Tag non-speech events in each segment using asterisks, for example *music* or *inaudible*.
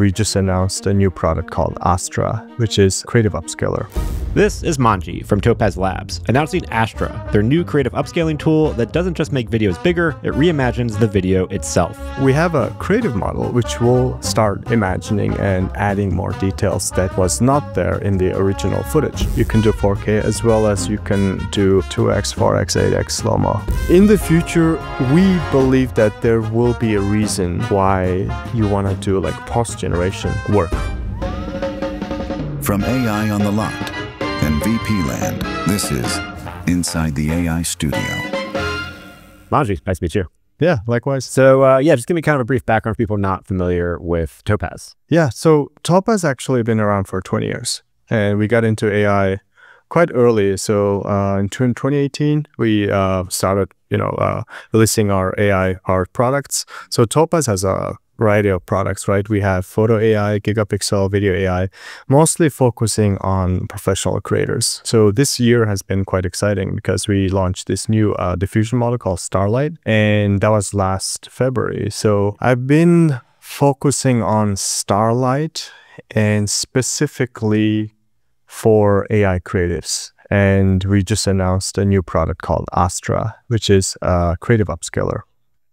we just announced a new product called Astra, which is creative upscaler. This is Monji from Topaz Labs, announcing Astra, their new creative upscaling tool that doesn't just make videos bigger, it reimagines the video itself. We have a creative model which will start imagining and adding more details that was not there in the original footage. You can do 4K as well as you can do 2x, 4x, 8x slow-mo. In the future, we believe that there will be a reason why you want to do like post-generation work. From AI on the lot and VP Land, this is Inside the AI Studio. Monji, nice to meet you. Yeah, likewise. So uh, yeah, just give me kind of a brief background for people not familiar with Topaz. Yeah, so Topaz actually been around for 20 years, and we got into AI quite early. So uh, in 2018, we uh, started, you know, uh, releasing our AI art products. So Topaz has a variety of products, right? We have photo AI, gigapixel video AI, mostly focusing on professional creators. So this year has been quite exciting because we launched this new uh, diffusion model called Starlight, and that was last February. So I've been focusing on Starlight and specifically for AI creatives. And we just announced a new product called Astra, which is a creative upscaler.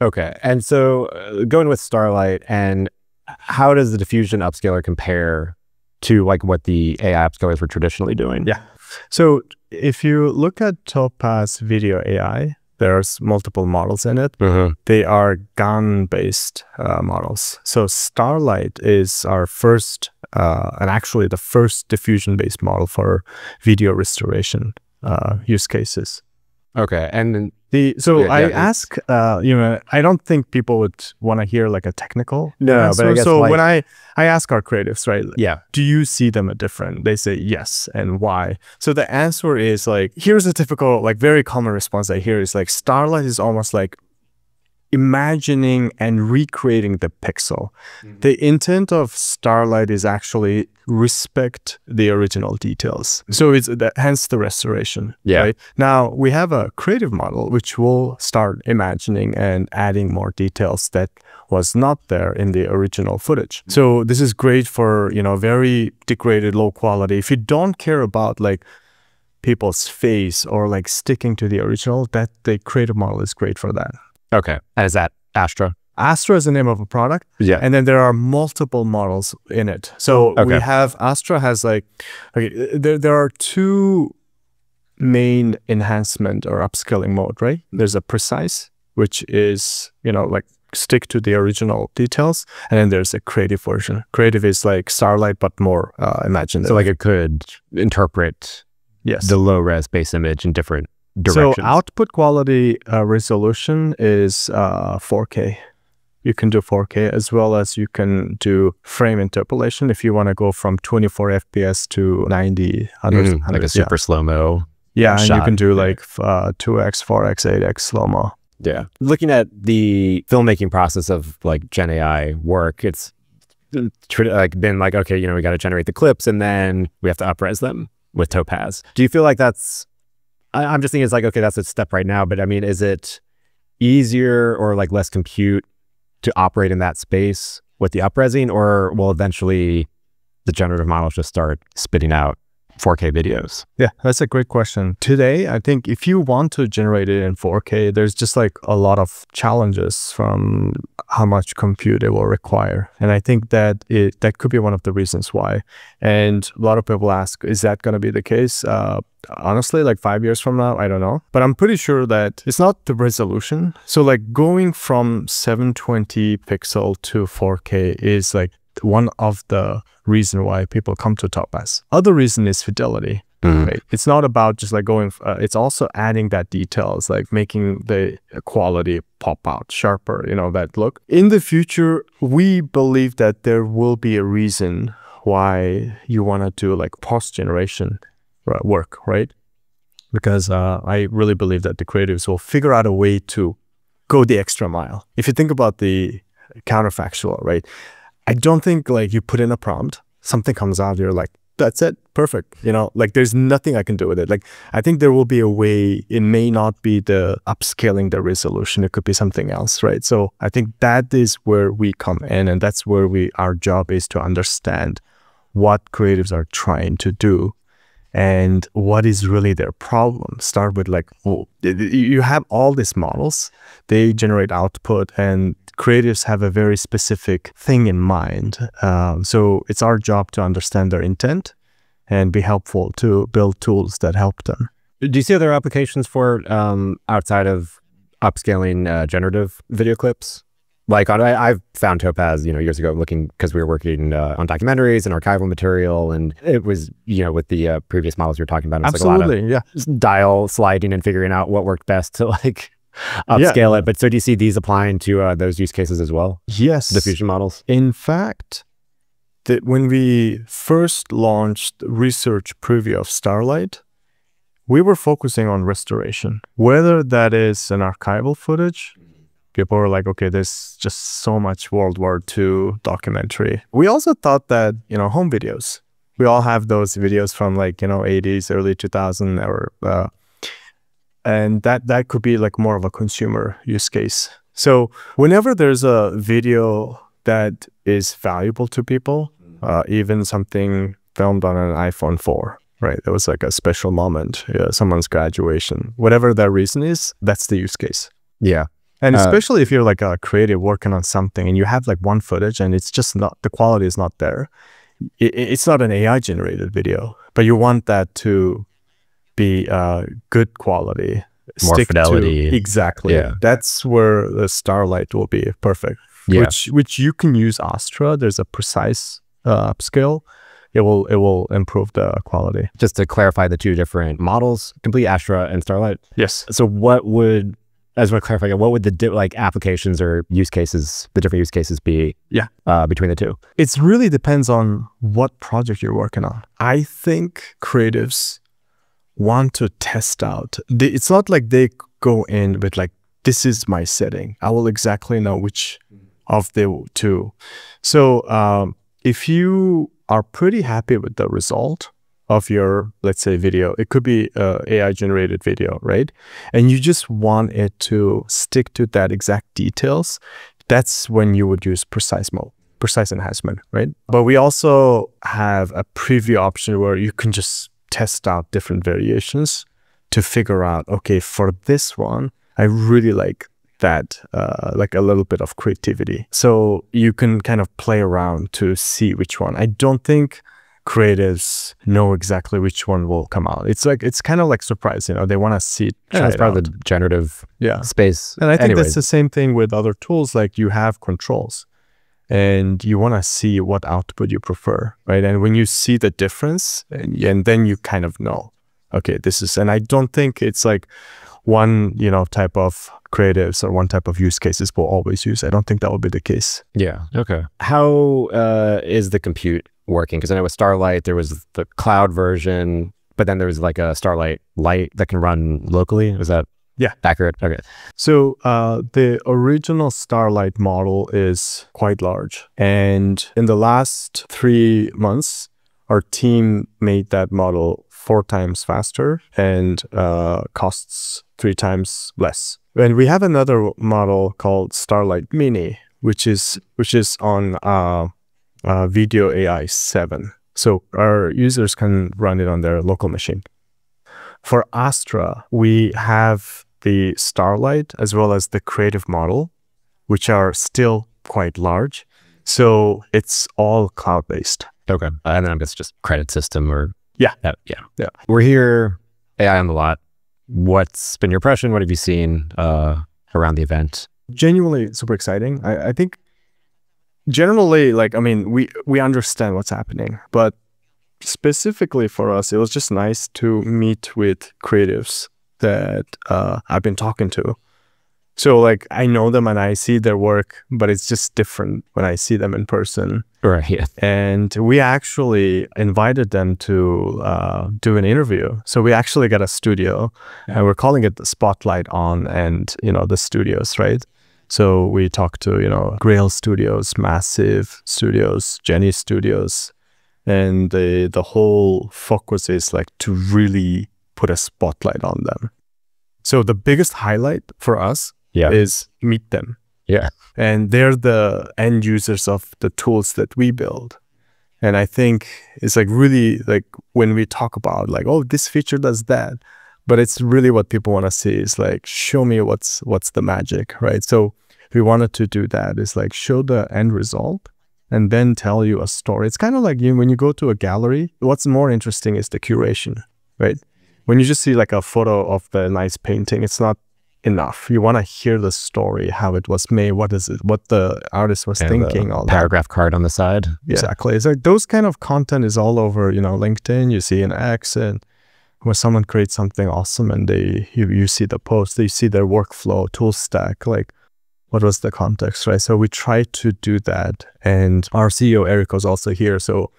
Okay. And so uh, going with Starlight and how does the diffusion upscaler compare to like what the AI upscalers were traditionally doing? Yeah. So if you look at Topaz Video AI, there's multiple models in it. Mm-hmm. They are GAN-based uh, models. So Starlight is our first, uh, and actually the first diffusion-based model for video restoration uh, use cases. Okay. And the so Yeah, I yeah, ask, uh, you know, I don't think people would want to hear like a technical. No, but I guess, so like- when I I ask our creatives, right? yeah. Do you see them as different? They say yes, and why? So the answer is like, here's a typical, like very common response I hear is like, Starlight is almost like imagining and recreating the pixel. Mm-hmm. The intent of Starlight is actually respect the original details. So it's that, hence the restoration. Yeah. Right? Now we have a creative model which will start imagining and adding more details that was not there in the original footage. So this is great for, you know, very degraded low quality. If you don't care about like people's face or like sticking to the original, that the creative model is great for that. Okay. And is that Astra? Astra is the name of a product. Yeah. And then there are multiple models in it. So we have Astra has like okay, there there are two main enhancement or upscaling mode, right? There's a precise, which is, you know, like stick to the original details, and then there's a creative version. Creative is like Starlight but more uh, imaginative. So like it could interpret yes. the low res base image in different so output quality uh, resolution is uh, 4K. You can do 4K as well as you can do frame interpolation if you want to go from 24 FPS to 90, 100, Mhm, like a 100, super slow mo. Yeah, yeah and you can do like uh, 2x, 4x, 8x slow mo. Yeah. Looking at the filmmaking process of like Gen AI work, it's tr- like been like, okay, you know, we got to generate the clips and then we have to upres them with Topaz. Do you feel like that's, I, I'm just thinking it's like, okay, that's a step right now, but I mean, is it easier or like less compute to operate in that space with the upresing or will eventually the generative models just start spitting out 4K videos? Yeah, that's a great question. Today, I think if you want to generate it in 4K, there's just like a lot of challenges from how much compute it will require. And I think that it that could be one of the reasons why. And a lot of people ask, is that going to be the case? Uh, honestly, like five years from now, I don't know. But I'm pretty sure that it's not the resolution. So like going from 720 pixel to 4K is like one of the reason why people come to Topaz. Other reason is fidelity. Right. It's not about just like going. Uh, it's also adding that details, like making the quality pop out sharper. You know that look. In the future, we believe that there will be a reason why you want to do like post generation work, right? Because uh, I really believe that the creatives will figure out a way to go the extra mile. If you think about the counterfactual, right? I don't think like you put in a prompt, something comes out, you're like, that's it. Perfect. You know, like there's nothing I can do with it. Like I think there will be a way. It may not be the upscaling the resolution. It could be something else, right? So I think that is where we come in, and that's where we our job is to understand what creatives are trying to do and what is really their problem start with like well, you have all these models they generate output and creatives have a very specific thing in mind. Um, so it's our job to understand their intent and be helpful to build tools that help them. Do you see other applications for um, outside of upscaling uh, generative video clips? Like on, I, have found Topaz, you know, years ago looking because we were working uh, on documentaries and archival material, and it was, you know, with the uh, previous models you were talking about, it was Absolutely, like yeah. dial sliding and figuring out what worked best to *laughs* like upscale yeah. it. But so do you see these applying to uh, those use cases as well? Yes, diffusion models. In fact, that when we first launched research preview of Starlight, we were focusing on restoration, whether that is an archival footage people were like, okay, there's just so much World War II documentary. We also thought that, you know, home videos. We all have those videos from like, you know, 80s, early 2000 or, uh, and that, that could be like more of a consumer use case. So whenever there's a video that is valuable to people, uh, even something filmed on an iPhone 4, right? That was like a special moment, yeah, someone's graduation, whatever that reason is, that's the use case. Yeah. And uh, especially if you're like a creative working on something and you have like one footage and it's just not, the quality is not there. It, it's not an AI generated video, but you want that to be uh, good quality. More Stick fidelity. To, exactly. Yeah. That's where the Starlight will be perfect. Yeah. Which, which you can use Astra. There's a precise uh, upscale it will it will improve the quality. Just to clarify the two different models, Complete Astra and Starlight. Yes. So what would as to clarify, what would the like applications or use cases, the different use cases be? Yeah, uh, between the two. It really depends on what project you're working on. I think creatives want to test out. They, it's not like they go in with like, this is my setting. I will exactly know which of the two. So um, if you are pretty happy with the result, of your, let's say, video. It could be uh, AI generated video, right? And you just want it to stick to that exact details. That's when you would use precise mode, precise enhancement, right? But we also have a preview option where you can just test out different variations to figure out, okay, for this one, I really like that, uh, like a little bit of creativity. So you can kind of play around to see which one. I don't think creatives know exactly which one will come out. It's like it's kind of like surprise, you know. They want to see it. Yeah, that's part out. of the generative yeah. space. And I think Anyways. that's the same thing with other tools. Like you have controls, and you want to see what output you prefer, right? And when you see the difference, and, and then you kind of know, okay, this is. And I don't think it's like one you know type of creatives or one type of use cases will always use. I don't think that will be the case. Yeah. Okay. How uh, is the compute working? Because I know with Starlight, there was the cloud version, but then there was like a Starlight light that can run locally. Is that yeah accurate? Okay. So uh, the original Starlight model is quite large, and in the last three months, our team made that model four times faster and uh, costs three times less. And we have another model called Starlight Mini, which is which is on uh, uh, Video AI 7. So our users can run it on their local machine. For Astra, we have the Starlight as well as the creative model, which are still quite large. So it's all cloud based. Okay. And then I guess just credit system or yeah. Uh, yeah. Yeah. We're here, AI on the lot. What's been your impression? What have you seen uh, around the event? Genuinely super exciting. I, I think generally, like, I mean, we, we understand what's happening, but specifically for us, it was just nice to meet with creatives that uh, I've been talking to. So like I know them and I see their work, but it's just different when I see them in person. Right. Yeah. And we actually invited them to uh, do an interview. So we actually got a studio, yeah. and we're calling it the Spotlight on, and you know the studios, right? So we talked to, you know, Grail Studios, Massive Studios, Jenny Studios, and the the whole focus is like to really put a spotlight on them. So the biggest highlight for us Yeah. is meet them. Yeah. And they're the end users of the tools that we build. And I think it's like really like when we talk about like, oh, this feature does that. But it's really what people want to see is like, show me what's what's the magic, right? So we wanted to do that is like show the end result and then tell you a story. It's kind of like you when you go to a gallery, what's more interesting is the curation, right? When you just see like a photo of the nice painting, it's not enough. You want to hear the story, how it was made, what is it, what the artist was And thinking, all that. paragraph card on the side. Exactly. It's like those kind of content is all over, you know, LinkedIn. You see an X and when someone creates something awesome and they you, you see the post, you see their workflow, tool stack, like what was the context, right? So we try to do that. And our CEO Eric was also here. So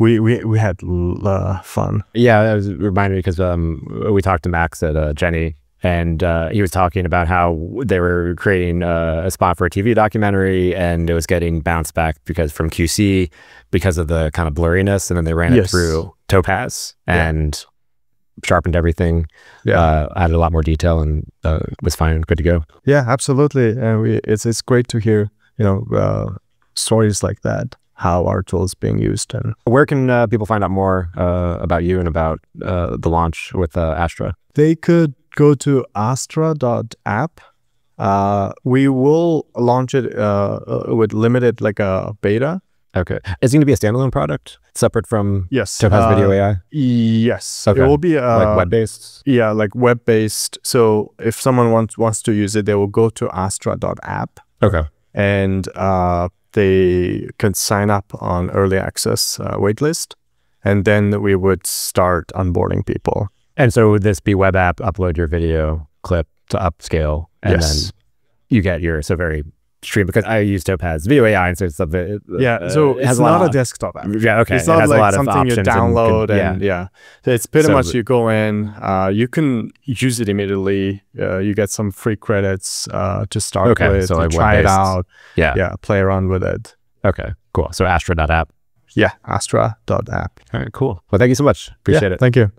we we, we had l- uh, fun. Yeah, that was reminded me because um, we talked to Max at uh, Jenny, and uh, he was talking about how they were creating uh, a spot for a TV documentary, and it was getting bounced back because from QC because of the kind of blurriness, and then they ran it through Topaz Yeah. and sharpened everything, Yeah. uh, added a lot more detail, and uh, was fine, good to go. Yeah, absolutely. And we it's it's great to hear, you know, uh, stories like that, how our tool is being used and Where can uh, people find out more uh, about you and about uh, the launch with uh, Astra? they could go to astra.app. Uh, we will launch it uh, with limited like a beta. Okay, is it going to be a standalone product separate from Yes. Topaz Video AI, Yes. Okay. It will be uh, like web based? Yeah, like web based. So if someone wants wants to use it, they will go to astra.app Okay. and uh, they can sign up on early access uh, waitlist, and then we would start onboarding people. And so would this be web app, upload your video clip to upscale, and Yes. then you get your so very stream because I use Topaz Video AI, and so it's a bit, Yeah. uh, so it it's has a not lot a of- desktop app. Yeah, okay. It's it not a like of something you and download and, yeah. So it's pretty So much you go in, uh, you can use it immediately. Uh, you get some free credits uh, to start Okay, with. so like try it out. yeah. Yeah, play around with it. Okay. Cool. So Astra.app. Yeah, astra.app. All right. Cool. Well, thank you so much. Appreciate Yeah, it. Thank you.